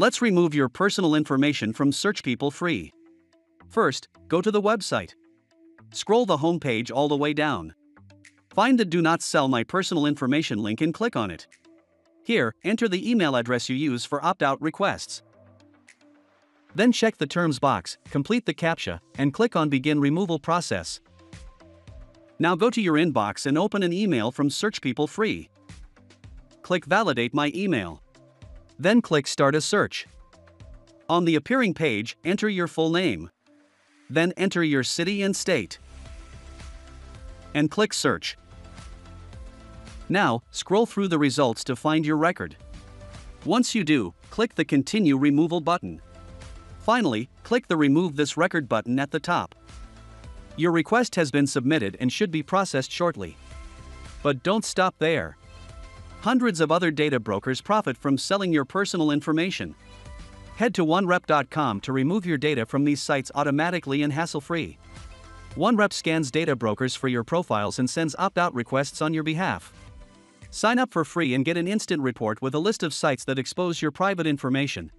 Let's remove your personal information from Search People free. First, go to the website. Scroll the homepage all the way down. Find the Do Not Sell My Personal Information link and click on it. Here, enter the email address you use for opt out requests. Then check the Terms box, complete the CAPTCHA, and click on Begin Removal Process. Now go to your inbox and open an email from Search People Free. Click Validate My Email. Then click Start a Search. On the appearing page, enter your full name. Then enter your city and state. And click Search. Now, scroll through the results to find your record. Once you do, click the Continue Removal button. Finally, click the Remove this record button at the top. Your request has been submitted and should be processed shortly. But don't stop there. Hundreds of other data brokers profit from selling your personal information. Head to OneRep.com to remove your data from these sites automatically and hassle free. OneRep scans data brokers for your profiles and sends opt out requests on your behalf. Sign up for free and get an instant report with a list of sites that expose your private information.